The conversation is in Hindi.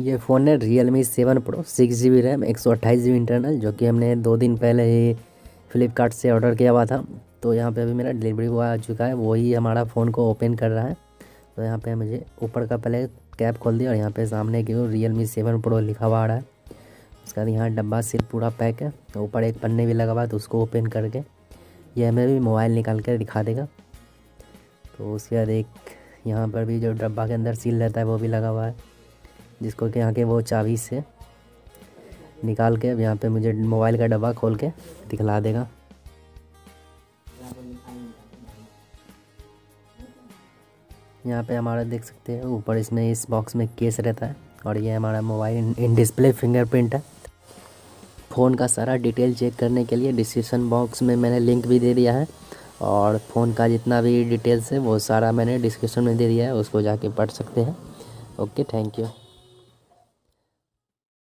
ये फ़ोन है Realme seven pro six G B RAM एक सौ अट्ठाईस जी बी इंटरनल जो कि हमने दो दिन पहले ही फ़्लिपकार्ट से ऑर्डर किया हुआ था। तो यहाँ पे अभी मेरा डिलीवरी हुआ आ चुका है वही हमारा फ़ोन को ओपन कर रहा है। तो यहाँ पे मुझे ऊपर का पहले कैप खोल दिया और यहाँ पे सामने की ओर रियल मी सेवन प्रो लिखा हुआ आ रहा है। उसके बाद यहाँ डब्बा सिर्फ़ पूरा पैक है तो ऊपर एक पन्ने भी लगा हुआ है तो उसको ओपन करके ये हमें भी मोबाइल निकाल कर दिखा देगा। तो उसके बाद एक यहाँ पर भी जो डब्बा के अंदर सील रहता है, वो भी लगा हुआ है। जिसको कि यहाँ के वो चाबी से निकाल के अब यहाँ पे मुझे मोबाइल का डब्बा खोल के दिखला देगा। यहाँ पे हमारा देख सकते हैं, ऊपर इसमें इस बॉक्स में केस रहता है और ये हमारा मोबाइल इन डिस्प्ले फिंगरप्रिंट है। फ़ोन का सारा डिटेल चेक करने के लिए डिस्क्रिप्शन बॉक्स में मैंने लिंक भी दे दिया है और फ़ोन का जितना भी डिटेल्स है वो सारा मैंने डिस्क्रिप्शन में दे दिया है, उसको जाके पढ़ सकते हैं। Okay thank you